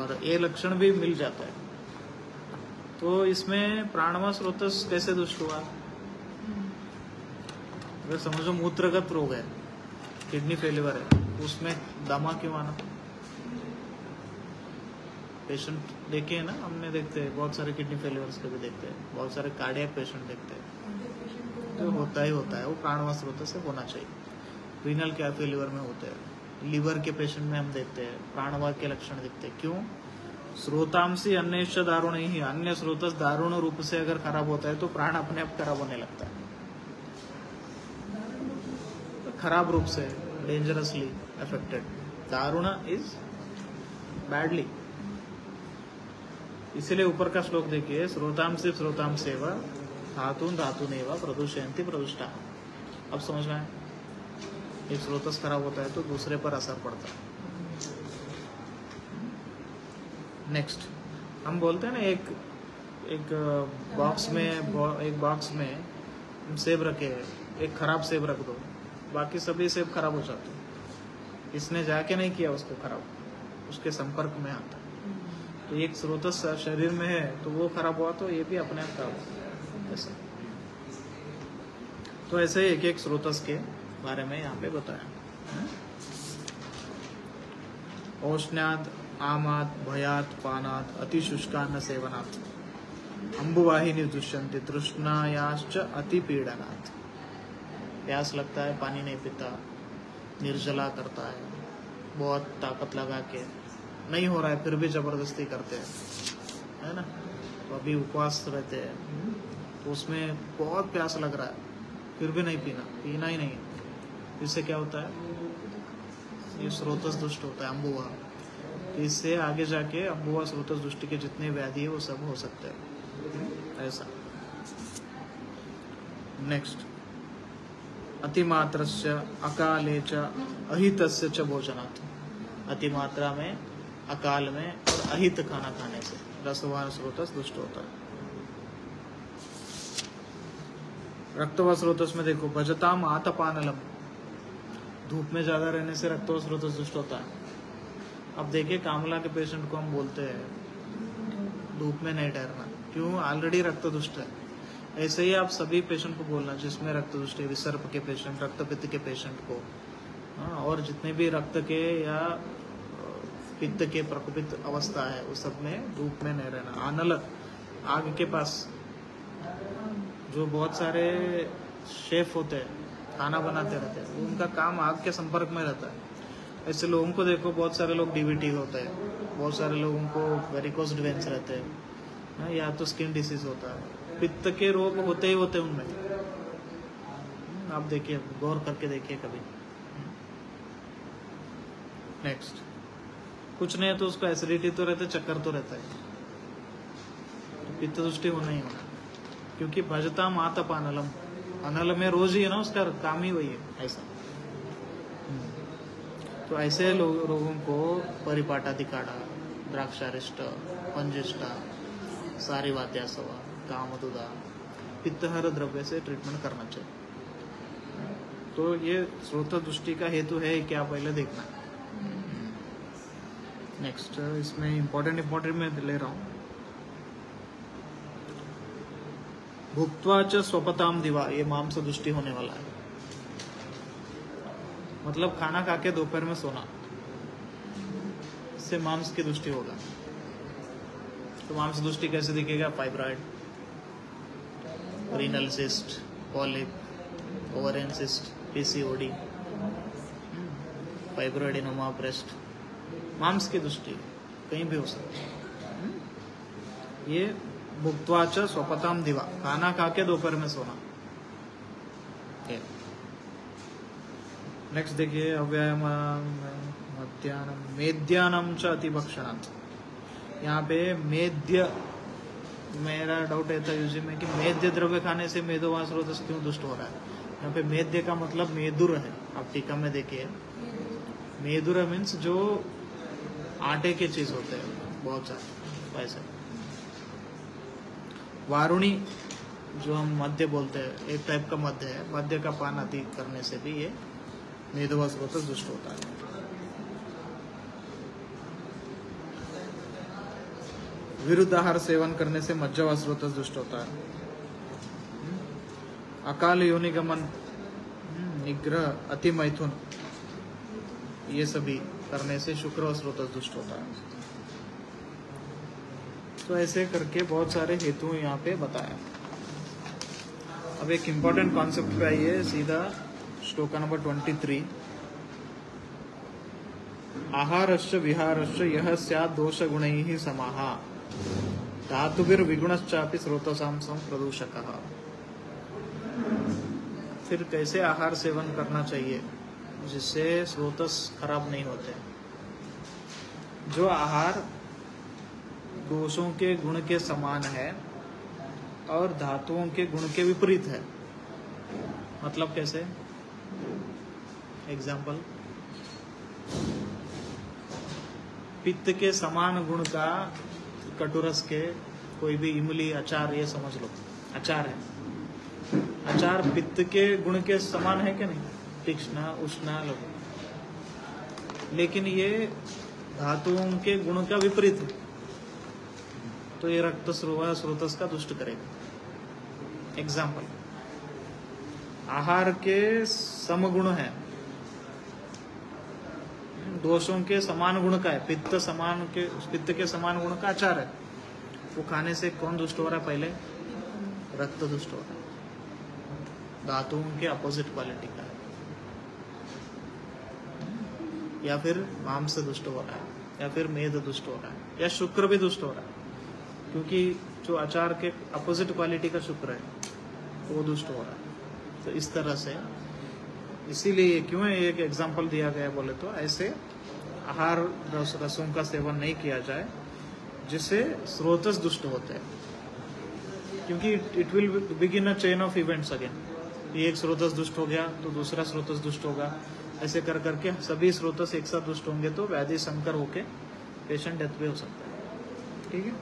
और ये लक्षण भी मिल जाता है। तो इसमें प्राणवा स्रोतस कैसे दुष्ट हुआ? अगर समझो मूत्रगत रोग है किडनी फेलिवर है उसमें दमा क्यों आना? पेशेंट देखे हैं ना, हमने देखते हैं, बहुत सारे किडनी फेलिवर्स के भी देखते हैं, बहुत सारे कार्डियक पेशेंट देखते हैं। तो होता ही होता है, वो प्राणवा स्रोत से होना चाहिए। रीनल क्या फेलिवर में होते हैं? लीवर के पेशेंट में हम देखते हैं प्राणवा के लक्षण दिखते हैं। क्यों? स्रोतांशी अन्य दारुण ही, अन्य स्रोत दारुण रूप से अगर खराब होता है तो प्राण अपने आप खराब होने लगता है। खराब रूप से डेंजरसली अफेक्टेड दारुण इज़ बैडली इसीलिए ऊपर का श्लोक देखिए श्रोताम से श्रोताम सेवा धातुन धातु नहीं व प्रदूषयंती प्रदुष्टा। अब समझ में आया? एक स्रोतस खराब होता है तो दूसरे पर असर पड़ता है। नेक्स्ट हम बोलते हैं ना एक एक बॉक्स में एक बॉक्स में हम सेब रखे हैं, एक खराब सेब रख दो बाकी सभी सेब खराब हो जाते हैं। इसने जाके नहीं किया उसको खराब उसके संपर्क में आता है। तो एक स्रोतस शरीर में है तो वो खराब हुआ तो ये भी अपने आप खराब हुआ ऐसा। तो ऐसे एक एक स्रोतस के बारे में यहाँ पे बताया। औष्ण्याद आमाद भयात, पानात, अतिशुष्कान्न सेवनात्। अम्बुवाहिनी दुष्यंति, तृष्णायाश्च अति पीड़नात् प्यास लगता है, पानी नहीं पीता, निर्जला करता है, बहुत ताकत लगा के। नहीं हो रहा है, फिर भी ज़बरदस्ती करते हैं। है ना? तो अभी उपवास रहते हैं। तो उसमें बहुत प्यास लग रहा है, फिर भी नहीं पीना पीना ही नहीं। है इससे क्या होता है? ये स्रोतस दुष्ट होता है अम्बुआ तो इससे आगे जाके अम्बुआ स्रोतस दुष्ट के जितने व्याधि है, वो सब हो सकते हैं। ऐसा। नेक्स्ट अतिमात्रस्य अकाले च अहितस्य च भोजनात्। अतिमात्रा में, अकाल में और अहित खाना खाने से रसवान स्रोतस दुष्ट होता है। रक्तवा स्रोतस में देखो, भजताम आतपानलम। धूप में ज़्यादा रहने से स्रोतस दुष्ट होता है। अब देखिए कामला के पेशेंट को हम बोलते हैं धूप में नहीं ठहरना। क्यों? ऑलरेडी रक्त दुष्ट है। ऐसे ही आप सभी पेशेंट को बोलना जिसमें रक्त दुष्ट है विसर्प के पेशेंट रक्तपित्त के पेशेंट को। हाँ, और जितने भी रक्त के या पित्त के प्रकोपित अवस्था है उस सब में धूप में नहीं रहना। आनल आग के पास जो बहुत सारे शेफ होते हैं खाना बनाते रहते हैं। उनका काम आग के संपर्क में रहता है। ऐसे लोगों को देखो बहुत सारे लोग डीवीटी होते हैं। बहुत सारे लोगों को वेरिकोस वेंस रहते हैं। हाँ, या तो स्किन डिसीज होता है। पित्त के रोग होते ही होते हैं उनमें। आप देखिए गौर करके देखिए कभी। नेक्स्ट कुछ नहीं है तो उसको एसिडिटी तो रहता है चक्कर तो रहता है। तो पित्त दृष्टि होना ही होना। क्योंकि भजता मातप अनलम अनल में रोज ही है ना उसका काम ही वही है। ऐसा। तो ऐसे लोगों को परिपाटा दिकाड़ा द्राक्षारिष्ट पंजिष्टा सारी वात्यासवा कामदुदा पित्तहर द्रव्य से ट्रीटमेंट करना चाहिए। तो ये स्रोत दृष्टि का हेतु है क्या पहले देखना। नेक्स्ट इसमें इम्पोर्टेंट इम्पोर्टेंट मैं ले रहा हूँ। भुक्त्वा च स्वपताम दिवा, ये मांस दृष्टि होने वाला है। मतलब खाना खा के दोपहर में सोना, इससे मांस की दृष्टि होगा। तो मांस दृष्टि कैसे दिखेगा? Fibroid renal cyst polyp ovarian cyst PCOD fibroadenoma breast मांस की दृष्टि कहीं भी हो सकती है। ये भुक्त्वाच स्वपताम दिवा। खाना खा के दोपहर में सोना। नेक्स्ट देखिए अव्यायाम मध्यान्ह मेद्यानम च अतिभक्षणात् यहाँ पे मेद्य मेरा डाउट रहता है यूजी में कि मेद्य द्रव्य खाने से मेदोवास स्रोत क्यों दुष्ट हो रहा है? यहाँ पे मेद्य का मतलब मेदुर है। आप टीका में देखिए। मेदुर मीन्स जो आटे के चीज़ होते हैं बहुत सारे वैसे वारुणी जो हम मध्य बोलते हैं एक टाइप का मध्य है। मध्य का पान अति करने से भी ये मेदुवा स्रोत दुष्ट होता है। विरुद्ध आहार सेवन करने से मज्जवा स्रोत दुष्ट होता है। अकाल योनिगमन हम्म, निग्रह अति मैथुन ये सभी करने से शुक्र स्रोत दुष्ट होता है। तो ऐसे करके बहुत सारे हेतु यहाँ पे बताया। अब एक इम्पोर्टेंट कॉन्सेप्ट पे आइए, सीधा श्लोका नंबर ट्वेंटी थ्री आहारश्च विहारश्च यह स्यात् दोष गुणैः समाः। धातुभिर्विगुणश्चापि स्रोतसांसं प्रदूषकः फिर कैसे आहार सेवन करना चाहिए, जिससे स्रोतस खराब नहीं होते? जो आहार दोषों के गुण के समान है और धातुओं के गुण के विपरीत है। मतलब कैसे? एग्ज़ाम्पल पित्त के समान गुण का कटुरस के कोई भी इमली, अचार, ये समझ लो। अचार है। अचार पित्त के गुण के समान है क्या नहीं? तीक्ष्ण, उष्ण, लघु। लेकिन ये धातुओं के गुण का विपरीत है। तो ये रक्त स्रोतस का दुष्ट करेगा। एग्ज़ाम्पल आहार के समगुण है। दोषों के समान गुण का है। पित्त समान के, पित्त के समान गुण का आचार है। वो खाने से कौन दुष्ट हो रहा है पहले? रक्त दुष्ट हो रहा है। धातुओं के अपोजिट क्वालिटी का है। या फिर मांस दुष्ट हो रहा है, या फिर मेद दुष्ट हो रहा है, या शुक्र भी दुष्ट हो रहा है। क्योंकि जो आचार के अपोजिट क्वालिटी का शुक्र है, वो दुष्ट हो रहा है। तो इस तरह से, इसीलिए क्यों एक एग्ज़ाम्पल दिया गया बोले तो ऐसे आहार रस, रसों का सेवन नहीं किया जाए, जिससे स्रोतस दुष्ट होते हैं। क्योंकि it will begin a chain of events again ये एक स्रोतस दुष्ट हो गया तो दूसरा स्रोतस दुष्ट होगा। ऐसे कर करके सभी स्रोतस एक साथ दुष्ट होंगे तो व्याधि संकर होके पेशेंट डेथ भी हो सकता है। ठीक है?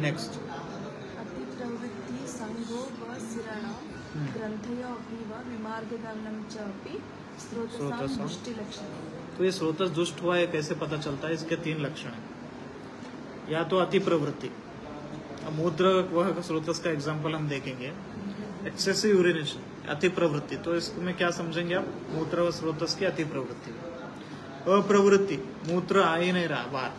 नेक्स्ट अतिप्रवृत्ति संगो व सिरण। अपि व विमार्गदलनं च अपि स्रोतसां स्रोतसां। दृष्टिलक्षणम् तो ये स्रोतस दुष्ट हुआ है कैसे पता चलता है? इसके तीन लक्षण है। या तो अति प्रवृत्ति मूत्र वह स्रोतस का एग्ज़ाम्पल हम देखेंगे। एक्सेसिव यूरिनेशन अति प्रवृत्ति तो इसमें क्या समझेंगे आप? मूत्र व स्रोतस की अति प्रवृत्ति अप्रवृत्ति मूत्र आ ही नहीं रहा बाहर।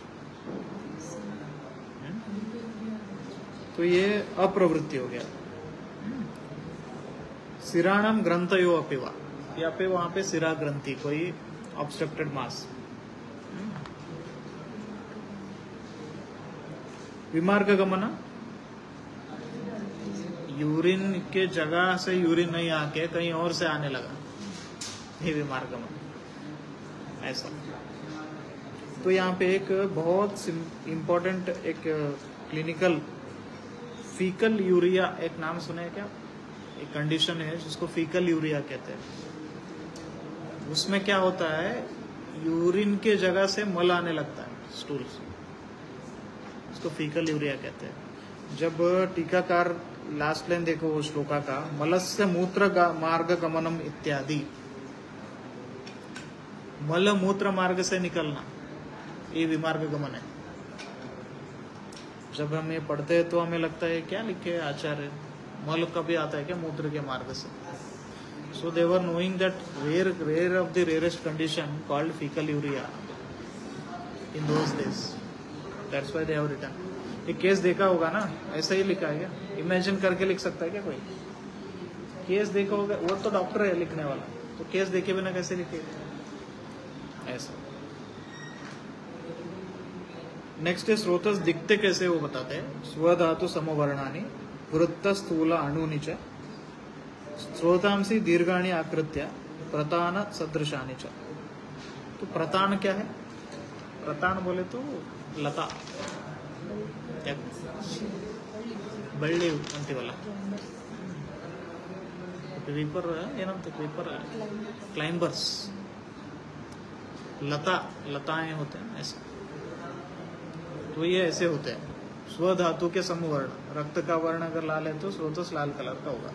तो ये अप्रवृत्ति हो गया। सिराणम ग्रंथयो अपिवा। या पे वहाँ पे सिरा ग्रंथि, कोई ऑब्स्ट्रक्टेड मास विमार्ग गमन। यूरिन के जगह से यूरिन नहीं आके कहीं और से आने लगा। ये विमार्ग गमन। ऐसा। तो यहाँ पे एक बहुत इम्पोर्टेंट एक क्लिनिकल फीकल यूरिया एक नाम सुने क्या? एक कंडीशन है जिसको फीकल यूरिया कहते हैं। उसमें क्या होता है? यूरिन के जगह से मल आने लगता है स्टूल से। उसको फीकल यूरिया कहते हैं। जब टीकाकार लास्ट लाइन देखो वो श्लोका का, मलस्य मूत्र मार्ग गमनम इत्यादि। मल मूत्र मार्ग से निकलना, ये विमार्ग गमन है। जब हम ये पढ़ते हैं तो हमें लगता है, क्या लिखे है आचार्य? मल कभी आता है क्या मूत्र के मार्ग से? So they were knowing that rare rare of the rarest condition called faecal urea in those days that's why they have written ये केस देखा होगा ना? ऐसा ही लिखा है क्या? इमेजिन करके लिख सकता है क्या कोई? केस देखा होगा, वो तो डॉक्टर है लिखने वाला। तो केस देखे बिना कैसे लिखेगा? ऐसा। नेक्स्ट है स्रोतस दिखते कैसे वो बताते हैं स्वधातु समवर्णानी वृत्त स्थूल अणुनि च स्रोतांसी दीर्घाणी आकृत्य प्रतान सदृशानि च तो प्रतान क्या है प्रतान बोले तो लता या ಬಳ್ಳಿ ಅಂತೀವಲ್ಲ ಕ್ರೀಪರ್ ಏನಂತ क्रीपर क्लाइंबर्स लता लताएं होते हैं ऐसे तो ये ऐसे होते हैं। स्वधातु के समवर्ण, रक्त का वर्ण अगर लाल है तो स्रोतस लाल कलर का होगा।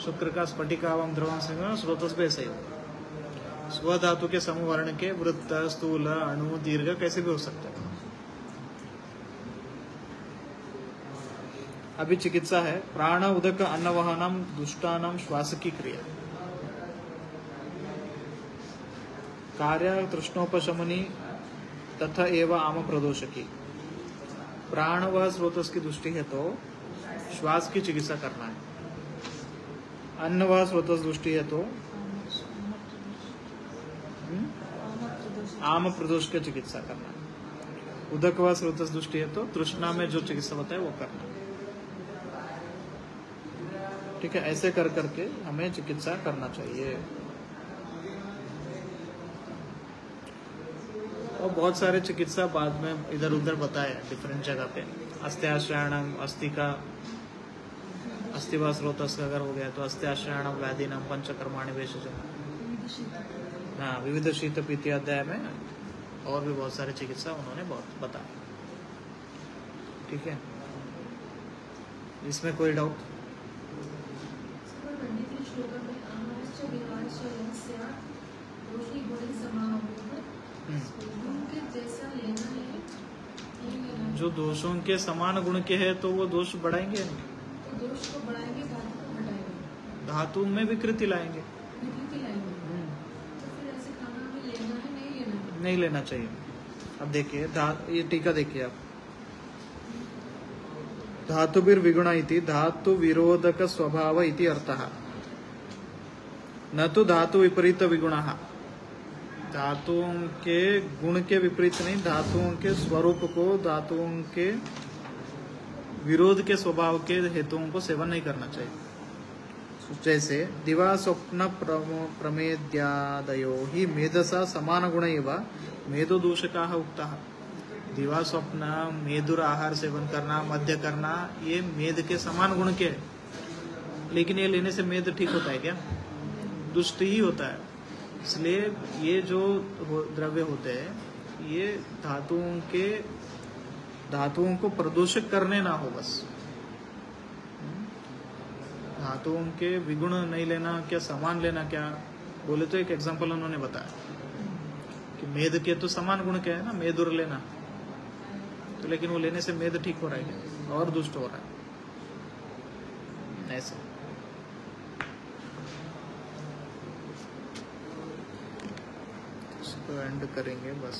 शुक्र का स्फटिकावम ध्रुवम सिंह स्रोतस भी ऐसे ही होगा। स्वधातु के समवर्ण के वृत्त, स्थूल, अणु, दीर्घ कैसे भी हो सकते हैं। अभी चिकित्सा है। प्राण, उदक अन्नवहनम दुष्टानम श्वास की क्रिया। कार्य, तृष्णोपशमनी तथा एवं आम प्रदोषकी प्राण व स्रोतस की दृष्टि है तो श्वास की चिकित्सा करना है अन्न व स्रोतस दृष्टि है तो हम्म? आम प्रदोष की चिकित्सा करना है उदक व स्रोतस दृष्टि है तो तृष्णा में जो चिकित्सा होता है वो करना। है ठीक है, ऐसे कर करके हमें चिकित्सा करना चाहिए। और बहुत सारे चिकित्सा बाद में इधर उधर बताए डिफरेंट जगह पे। अस्त्याश्रयणम अस्थि का अस्थिवा स्रोतस अगर हो गया तो अस्त्याश्रयणम व्याधिनम पंचकर्माणि वेशजम हाँ विविध शीत पीति अध्याय में और भी बहुत सारे चिकित्सा उन्होंने बहुत बताया ठीक है? इसमें कोई डाउट जो दोषों के समान गुण के है तो वो दोष बढ़ाएँगे? नहीं दोष को बढ़ाएँगे धातु धातु में विकृति लाएँगे। तो नहीं लेना चाहिए। अब देखिए ये टीका देखिए आप। धातुभिर विगुण इति धातु विरोधक स्वभाव इति अर्थः। न तो धातु विपरीत विगुण धातुओं के गुण के विपरीत नहीं, धातुओं के स्वरूप को, धातुओं के विरोध के स्वभाव के हेतुओं को सेवन नहीं करना चाहिए। जैसे, दिवा स्वप्न प्रमेद्यादयो ही मेधसा समान गुण एवं, मेधो दूषका उक्ता। दिवा स्वप्न, मेधुर आहार सेवन करना, मध्य करना, ये मेध के समान गुण के। लेकिन ये लेने से मेध ठीक होता है क्या? दुष्ट ही होता है। इसलिए ये जो द्रव्य होते हैं, ये धातुओं के, धातुओं को प्रदूषित करने ना हो बस। धातुओं के विगुण नहीं लेना, क्या समान लेना, क्या? बोले तो एक एग्जांपल उन्होंने बताया कि मेद के तो समान गुण क्या है ना मेदुर लेना। तो लेकिन वो लेने से मेद ठीक हो रहा है क्या? और दुष्ट हो रहा है। ऐसे। तो एंड करेंगे बस।